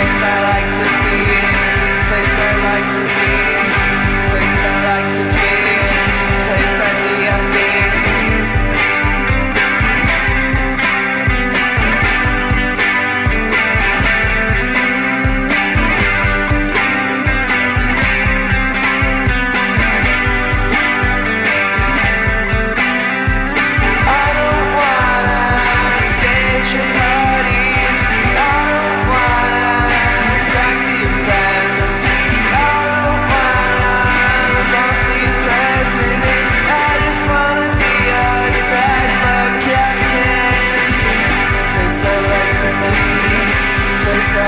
place I like to be, place I like to be.